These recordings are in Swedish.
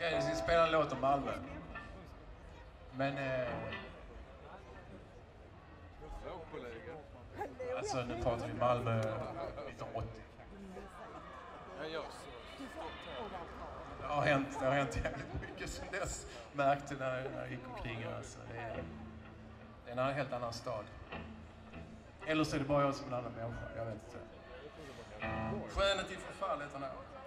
Jag ska spela en låt om Malmö. Men... Eh, alltså nu pratar vi Malmö 1980. Det har hänt, det har hänt jävligt mycket sen dess. Märkte när jag, när jag gick omkring. Alltså, det, är, det är en helt annan stad. Eller så är det bara jag som en annan människa. Jag vet inte. Skönet till förfall heter den här.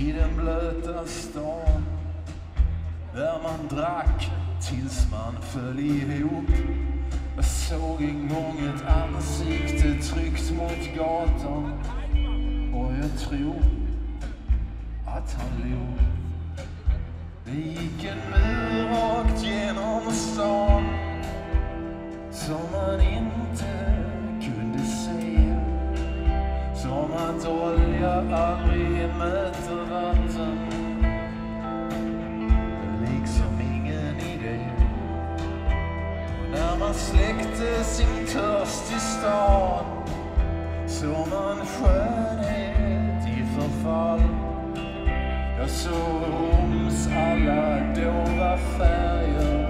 I den blöta stan där man drack tills man föll ihop jag såg en gång ett ansikte tryckt mot gatan och jag tror att han log. Det gick en mur rakt genom stan som man inte kunde se. Som att jag aldrig möter vatten. Liksom ingen idé. När man släckte sin törst i stan såg man skönhet i förfall. Jag såg Roms alla dova färger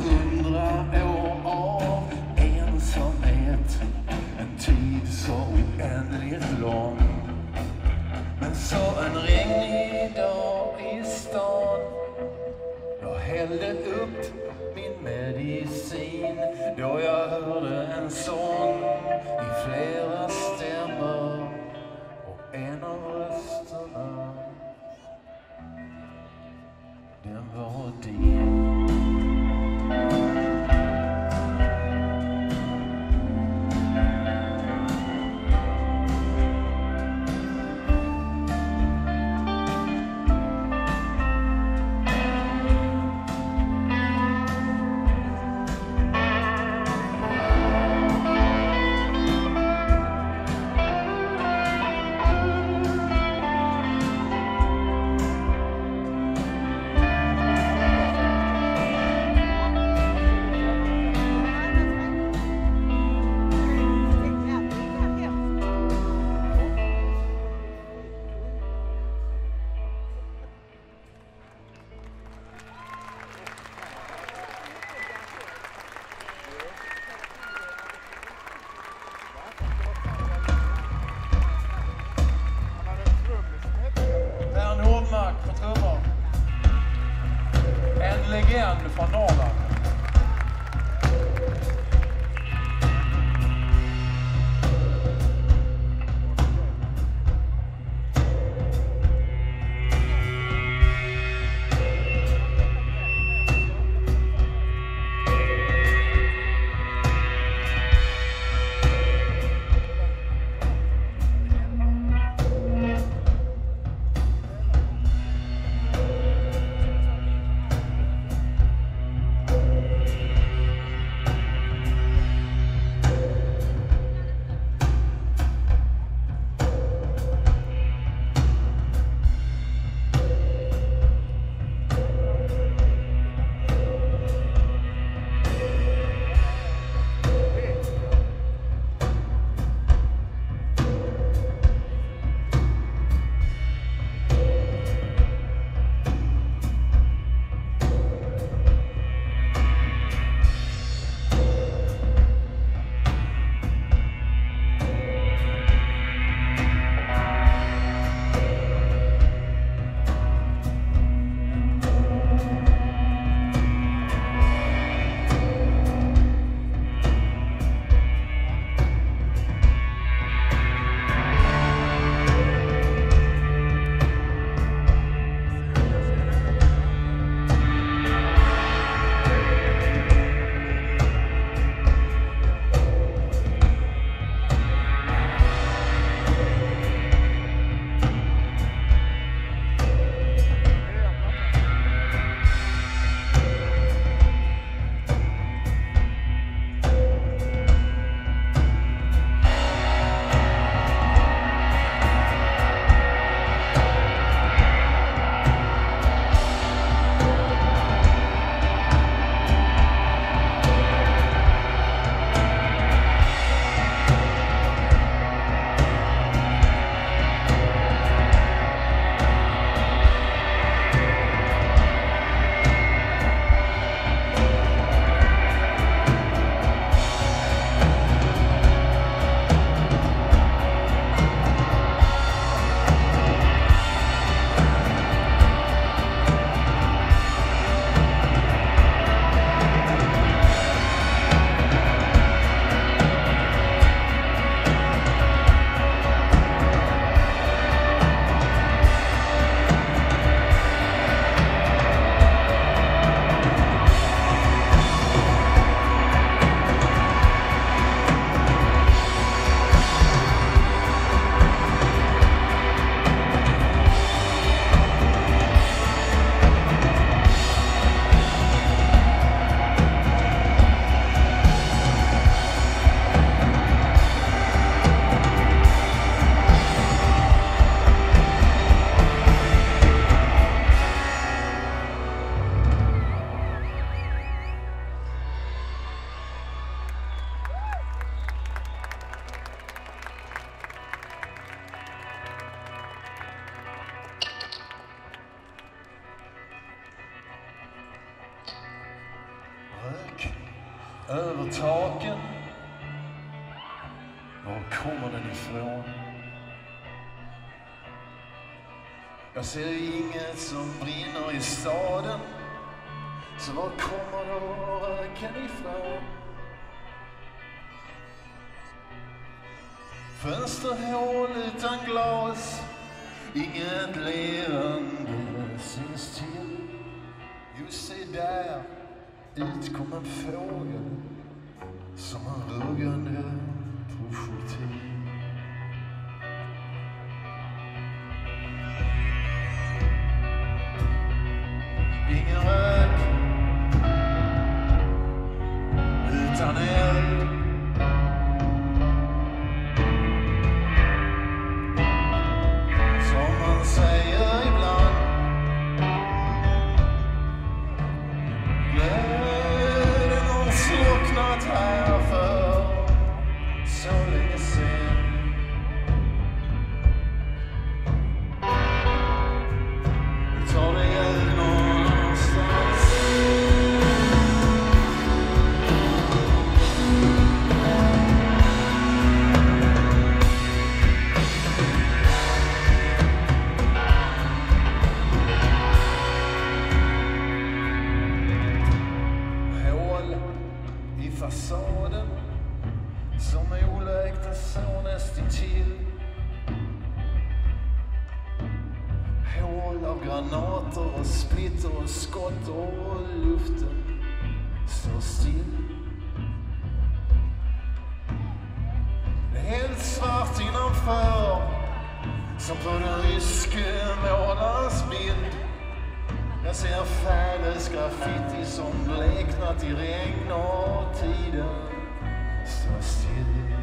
hundra år av ensamhet. En tid så oändligt lång. Men så en regnig dag i stan. Jag hällde upp min medicin då jag hörde en sång i flera stämmor och en av rösterna den var din. Igen från Norrland. Taken. Var kommer den ifrån? Jag ser inget som brinner i staden. Så var kommer då röken ifrån? Fönsterhål utan glas. Inget levande syns till. Just se där ut kom en fågel som en ruggande projektil. Ingen rök utan eld. Som man säger ibland. Glöden har slocknat här granater och splitter och skott och luften står still. Det är helt svart innanför som på den ryske målarens bild. Jag ser Färdes graffiti som bleknat i regn och tiden står still.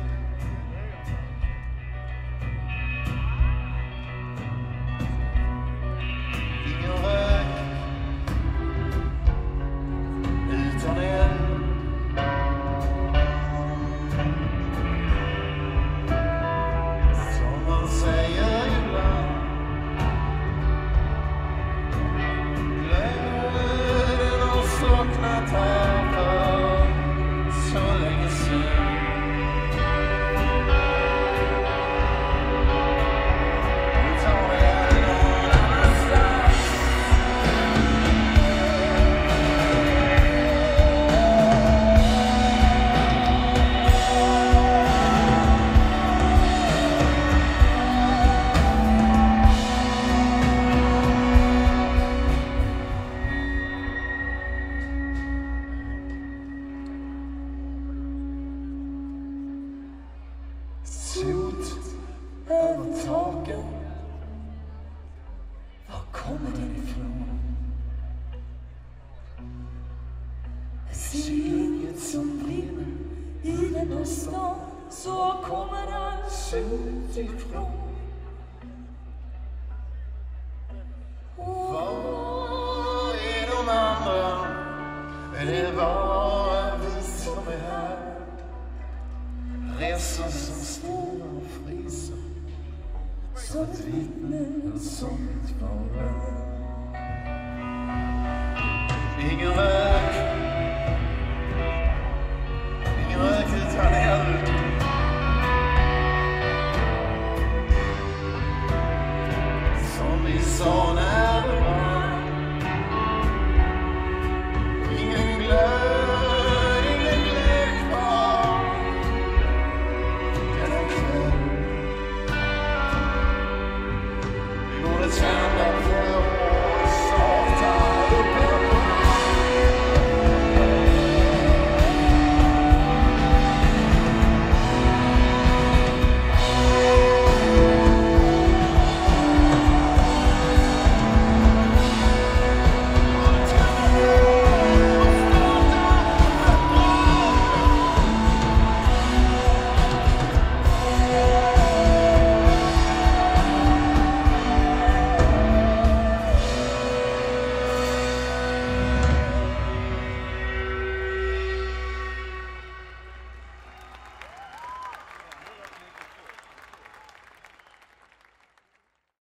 Som brinner i denna stad Så kommer allt utifrån ifrån Var är de andra? Är det bara vi som är här? Resor som står och fryser som ett vittne som ett farväl Ingen värld